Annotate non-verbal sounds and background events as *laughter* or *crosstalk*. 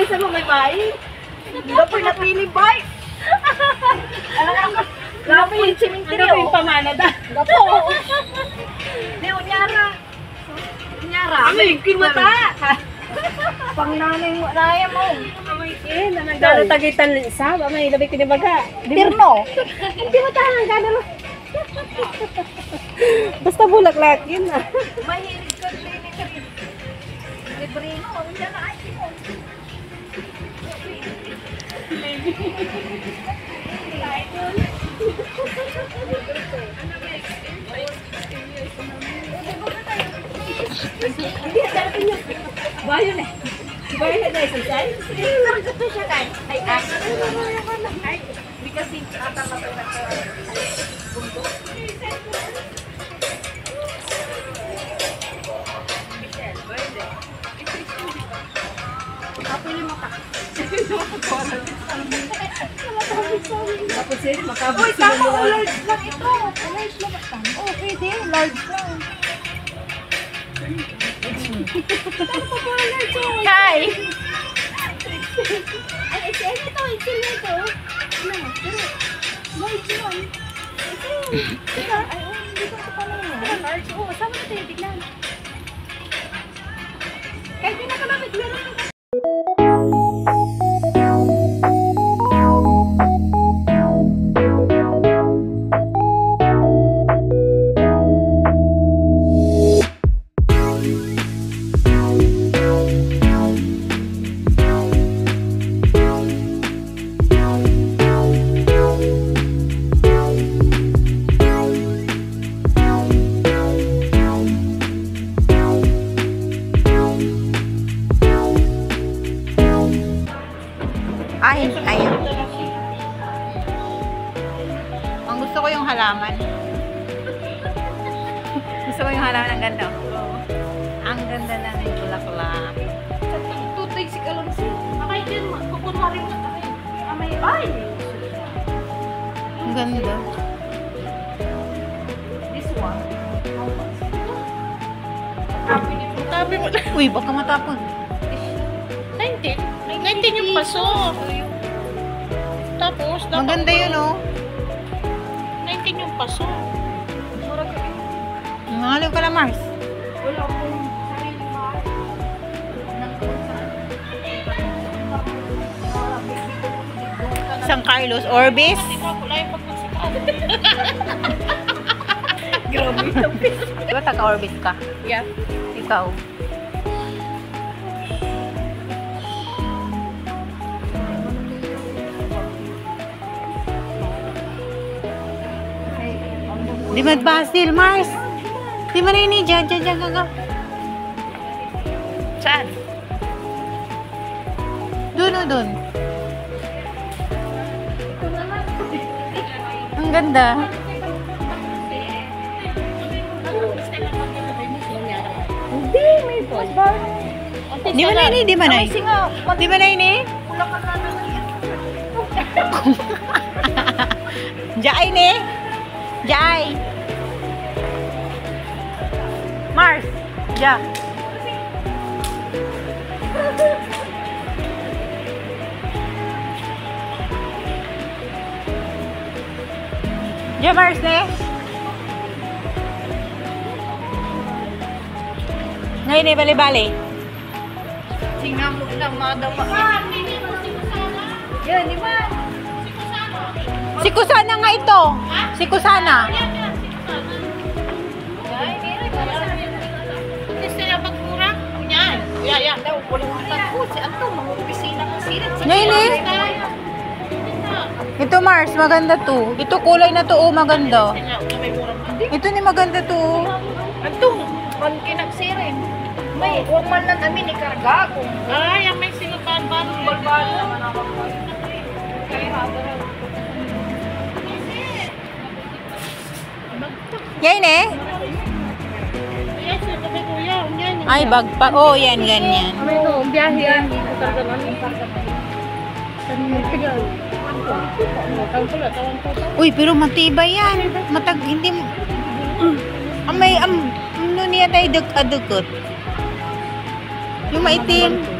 guys, ano may bahay? Hindi po napili bike. Alam ka, grabe yung cemetery. Ano yung pamana da? Gapo. Hindi, unyara. Unyara. Ano yung kinmata? Pang nanay mo, naya mo. Eh, naman daw tagitan isa, ba may labi kinibaga. Tirno. Hindi mo tahan gano'n. Basta bulaklak yun ah. Mahilig ka rin ni Karin. Librino, unyara. Ay, mo. Bayo na. Bayo na dahil sa side. Ito siya kay. Ay, ay. Ay, hindi kasi ata ka pa Tapos eh, makabot Uy, tama ko, large lang ito. Large lang ba? Oh, pwede. Large lang. Hi! Ay, ito, ito, ito, ito. Ano, pero, large lang. Ito, ito, ay, oh, hindi ko ito pala yun. Ito, large, oh, sama natin, tignan. Kahit di nakalapit, meron yung halaman. gusto ko yung halaman. Ang ganda. oh. Ang ganda na ng bulaklak. tutoy si Kalonsi. Makay din, kukunwari mo tayo. Amay, ay! Ang ganda. This one. Tabi mo na. Uy, baka matapon. 19. 19 yung paso. Tapos, dapat Maganda yun, oh. 19 yung paso. Mahalo ka na, Mars. Wala akong sarili ma. San Carlos Orbis. *laughs* Grabe *laughs* Di ba taga-Orbis ka? Yeah. Ikaw. Di ba Basil, Mars? Di ba rin dyan, dyan, dyan, dyan. Saan? Doon, oh, doon. Ang ganda. Hindi, may post bar. Di ba na ini? Di ba na singa. Di ba na ini? Wala ka na naman yan. Jai. Mars. Ja. Ja, Mars ni. Ngayon ni bali-bali. Singa mo lang, madapa. Yan, di ba? Si Kusana nga ito. Si Kusana. Kasi na magkurang. Yan. Yeah, yeah. Daw, walang matagpo. Si Anto, mga opisina ng sirit. Ngayon ni. Ito Mars, maganda to. Ito kulay na to, oh, maganda. Ito ni maganda to. oh. Anto, man kinagsirin. May, huwag man lang namin ikarga kung Ay, may sinutan-ban. balbalo. Yan eh. Yes, Yan. Ay, bag pa. Oh, yan, ganyan. Ano ito? Biyahe yan. Uy, pero matibay yan. Matag, hindi mo... Ang may, am, ano niya tayo dug adugot. Yung maitim.